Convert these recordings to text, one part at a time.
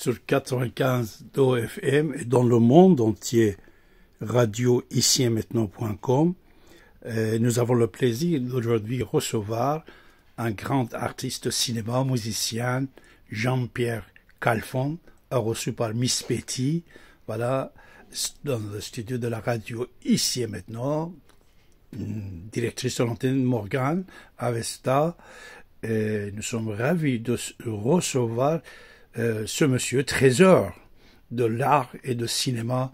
sur 95 FM et dans le monde entier, radio ici et maintenant.com. Nous avons le plaisir d'aujourd'hui recevoir un grand artiste cinéma, musicien, Jean-Pierre Calfon, reçu par Miss Betty, voilà, dans le studio de la radio ici et maintenant, directrice de l'antenne Morgane Avesta. Nous sommes ravis de recevoir euh, ce monsieur, trésor de l'art et de cinéma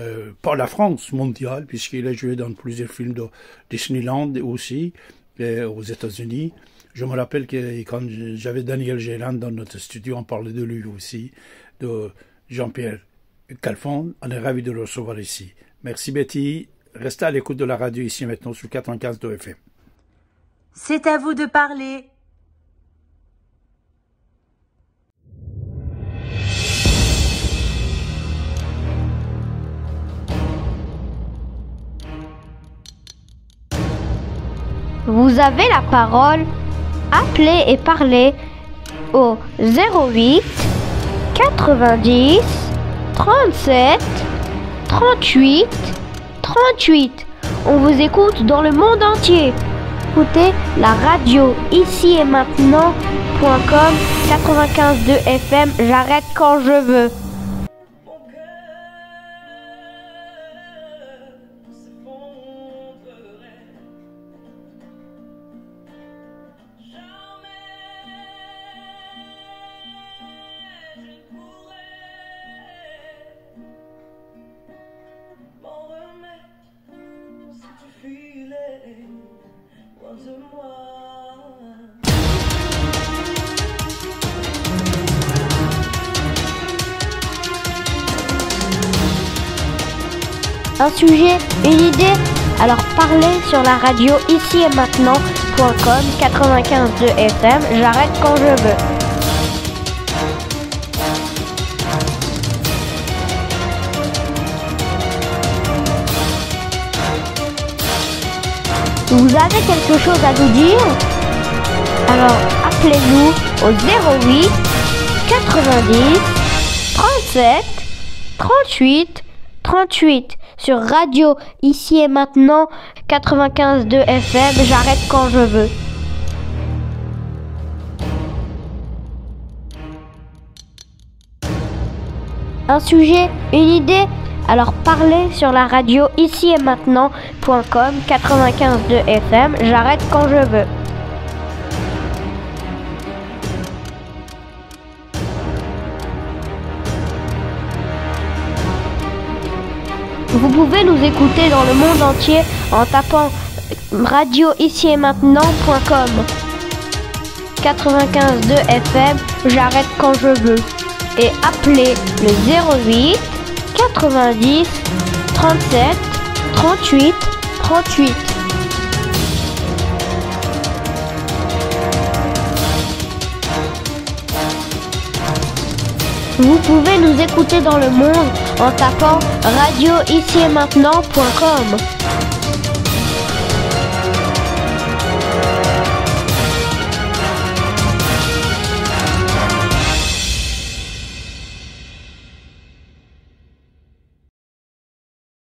euh, par la France mondiale, puisqu'il a joué dans plusieurs films de Disneyland aussi, aux États-Unis. Je me rappelle que quand j'avais Daniel Gélan dans notre studio, on parlait de lui aussi, de Jean-Pierre Calfon. On est ravis de le recevoir ici. Merci Betty. Restez à l'écoute de la radio ici maintenant sur 95 de FM. C'est à vous de parler. Vous avez la parole. Appelez et parlez au 08 90 37 38 38. On vous écoute dans le monde entier. Écoutez la radio ici et maintenant.com 95.2 FM. J'arrête quand je veux. Un sujet, une idée Alors parlez sur la radio ici et maintenant.com 95 de FM. J'arrête quand je veux. Vous avez quelque chose à nous dire? Alors appelez-nous au 08 90 37 38 38 sur radio ici et maintenant 95.2 FM. J'arrête quand je veux. Un sujet, une idée? Alors parlez sur la radio ici et maintenant.com 95.2 FM. J'arrête quand je veux. Vous pouvez nous écouter dans le monde entier en tapant radio ici et maintenant.com 95.2 FM, j'arrête quand je veux. Et appelez le 08 90 37 38 38. Vous pouvez nous écouter dans le monde en tapant radio ici et maintenant.com.